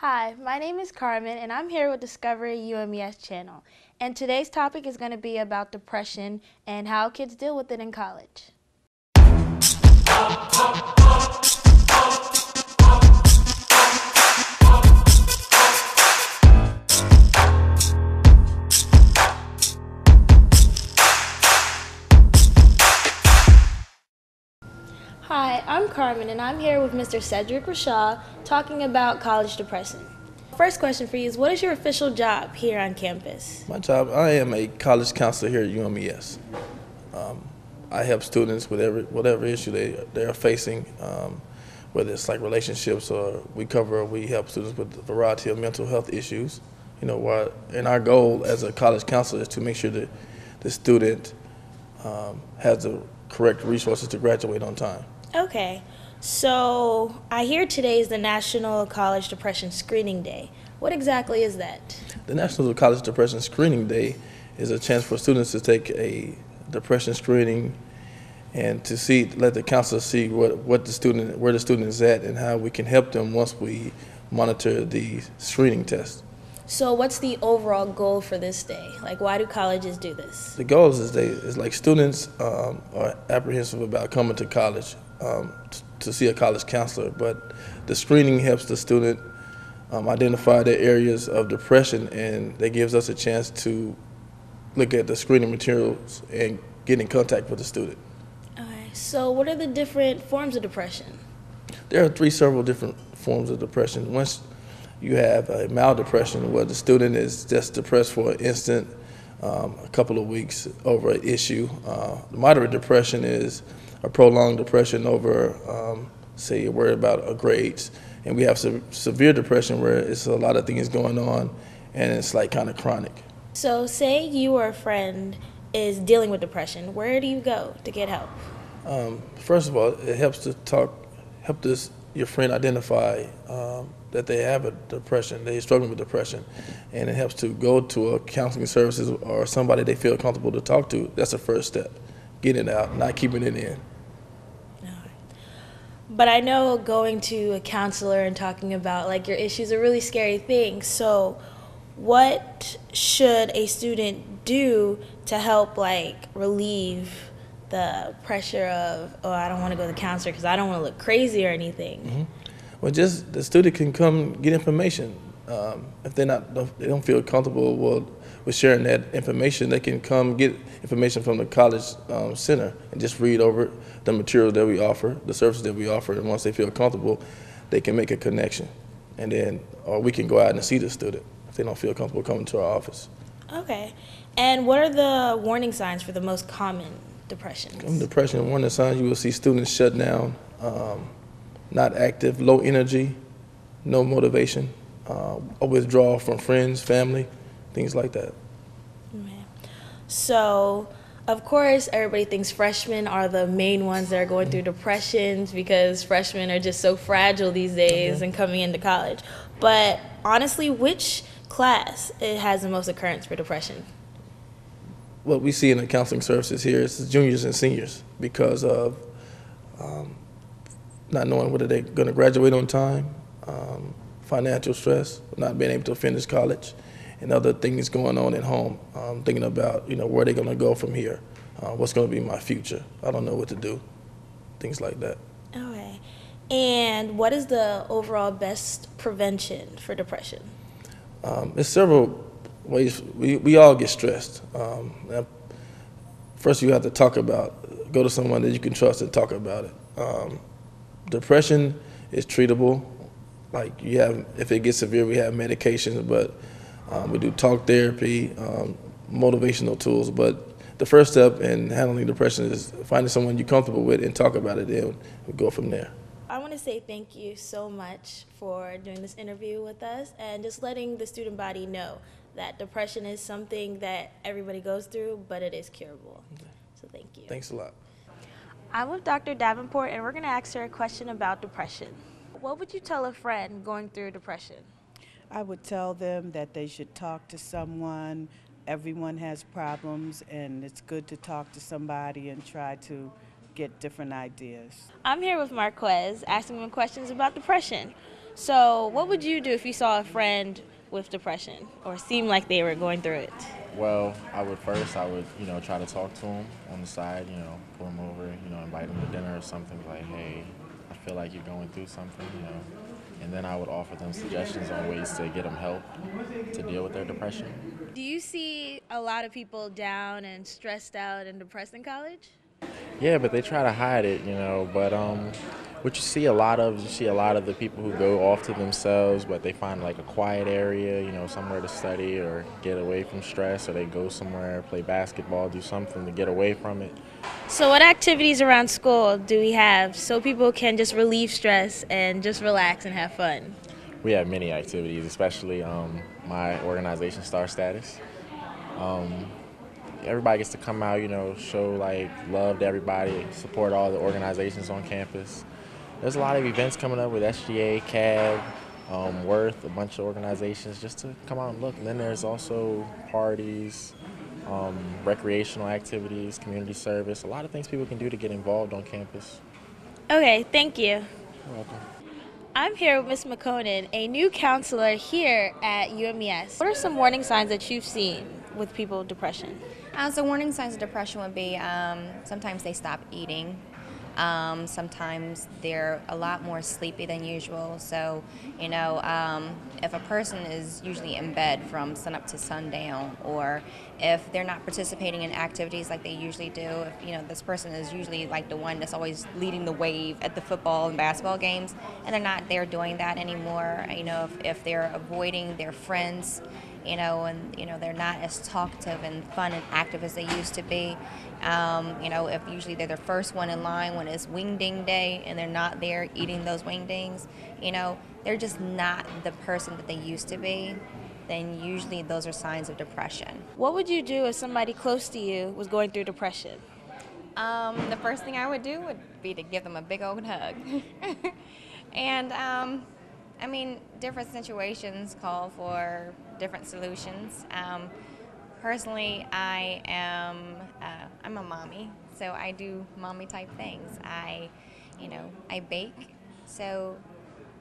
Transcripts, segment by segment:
Hi, my name is Carmen, and I'm here with Discovery UMES channel. And today's topic is going to be about depression and how kids deal with it in college. And I'm here with Mr. Cedric Rashaw talking about college depression. First question for you is What is your official job here on campus? My job, I am a college counselor here at UMES. Um, I help students with every, whatever issue they, they are facing, um, whether it's like relationships or we cover, we help students with a variety of mental health issues. You know, while, and our goal as a college counselor is to make sure that the student um, has the correct resources to graduate on time. Okay, so I hear today is the National College Depression Screening Day. What exactly is that? The National College Depression Screening Day is a chance for students to take a depression screening and to see, let the counselor see what, what the student, where the student is at and how we can help them once we monitor the screening test. So, what's the overall goal for this day? Like, why do colleges do this? The goal is they is like students um, are apprehensive about coming to college um, to see a college counselor, but the screening helps the student um, identify their areas of depression, and that gives us a chance to look at the screening materials and get in contact with the student. Okay, so what are the different forms of depression? There are three several different forms of depression. Once you have a mild depression where the student is just depressed for an instant, um, a couple of weeks over an issue. Uh, moderate depression is a prolonged depression over, um, say, you're worried about a grades. And we have se severe depression where it's a lot of things going on and it's like kind of chronic. So, say you or a friend is dealing with depression, where do you go to get help? Um, first of all, it helps to talk, help this your friend identify um, that they have a depression, they're struggling with depression, and it helps to go to a counseling services or somebody they feel comfortable to talk to. That's the first step, getting out, not keeping it in. But I know going to a counselor and talking about like your issues are really scary thing. So, what should a student do to help like relieve the pressure of oh I don't want to go to the counselor because I don't want to look crazy or anything? Mm-hmm. Well, just the student can come get information. Um, if they're not, they don't feel comfortable with sharing that information, they can come get information from the college um, center and just read over the material that we offer, the services that we offer, and once they feel comfortable, they can make a connection, and then or we can go out and see the student if they don't feel comfortable coming to our office. Okay, and what are the warning signs for the most common depressions? Depression warning signs: you will see students shut down. Um, not active, low energy, no motivation, uh, a withdrawal from friends, family, things like that. So, of course, everybody thinks freshmen are the main ones that are going through depressions because freshmen are just so fragile these days okay. and coming into college. But honestly, which class it has the most occurrence for depression? What we see in the counseling services here is juniors and seniors because of um, not knowing whether they're going to graduate on time, um, financial stress, not being able to finish college, and other things going on at home. Um, thinking about you know where they're going to go from here, uh, what's going to be my future. I don't know what to do, things like that. Okay, and what is the overall best prevention for depression? Um, there's several ways. We we all get stressed. Um, first, you have to talk about. Go to someone that you can trust and talk about it. Um, depression is treatable. Like you have, if it gets severe, we have medications, but um, we do talk therapy, um, motivational tools. But the first step in handling depression is finding someone you're comfortable with and talk about it, and we go from there. I want to say thank you so much for doing this interview with us and just letting the student body know that depression is something that everybody goes through, but it is curable. So thank you. Thanks a lot. I'm with Dr. Davenport, and we're going to ask her a question about depression. What would you tell a friend going through depression? I would tell them that they should talk to someone. Everyone has problems, and it's good to talk to somebody and try to get different ideas. I'm here with Marquez, asking him questions about depression. So, what would you do if you saw a friend with depression or seemed like they were going through it? Well, I would first, I would, you know, try to talk to them on the side, you know, pull them over, you know, invite them to dinner or something like, hey, I feel like you're going through something, you know. And then I would offer them suggestions on ways to get them help to deal with their depression. Do you see a lot of people down and stressed out and depressed in college? Yeah, but they try to hide it, you know. But um, what you see a lot of, you see a lot of the people who go off to themselves, but they find like a quiet area, you know, somewhere to study or get away from stress, or they go somewhere, play basketball, do something to get away from it. So, what activities around school do we have so people can just relieve stress and just relax and have fun? We have many activities, especially um, my organization, Star Status. Um, everybody gets to come out, you know, show like love to everybody, support all the organizations on campus. There's a lot of events coming up with SGA, CAB, um, Worth, a bunch of organizations just to come out and look. And then there's also parties, um, recreational activities, community service, a lot of things people can do to get involved on campus. Okay, thank you. You're welcome. I'm here with Ms. McConan, a new counselor here at UMES. What are some warning signs that you've seen with people with depression? Uh, so warning signs of depression would be um, sometimes they stop eating. Um, sometimes they're a lot more sleepy than usual. So, you know, um, if a person is usually in bed from sunup to sundown, or if they're not participating in activities like they usually do, if, you know, this person is usually like the one that's always leading the wave at the football and basketball games, and they're not there doing that anymore, you know, if, if they're avoiding their friends, you know, and you know they're not as talkative and fun and active as they used to be. Um, you know, if usually they're the first one in line when it's wingding day and they're not there eating those wingdings, you know, they're just not the person that they used to be. Then usually those are signs of depression. What would you do if somebody close to you was going through depression? Um, the first thing I would do would be to give them a big old hug. and um, I mean, different situations call for different solutions. Um, personally, I am uh, I'm a mommy, so I do mommy type things. I, you know, I bake, so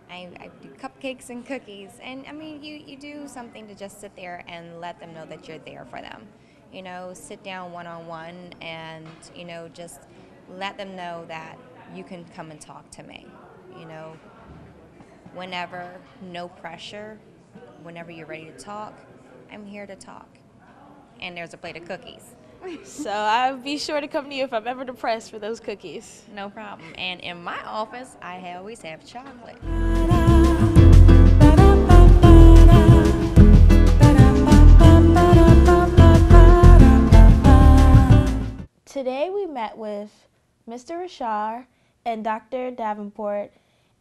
I, I do cupcakes and cookies, and I mean, you you do something to just sit there and let them know that you're there for them. You know, sit down one on one, and you know, just let them know that you can come and talk to me. You know, whenever, no pressure. Whenever you're ready to talk, I'm here to talk. And there's a plate of cookies. so I'll be sure to come to you if I'm ever depressed for those cookies. No problem. And in my office, I always have chocolate. Today we met with Mr. Rashar and Dr. Davenport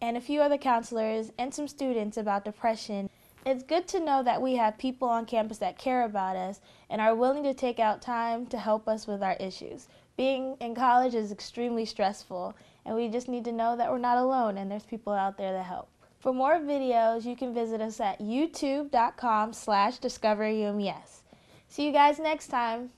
and a few other counselors and some students about depression. It's good to know that we have people on campus that care about us and are willing to take out time to help us with our issues. Being in college is extremely stressful, and we just need to know that we're not alone and there's people out there that help. For more videos, you can visit us at youtube.com slash discoverUMES. See you guys next time.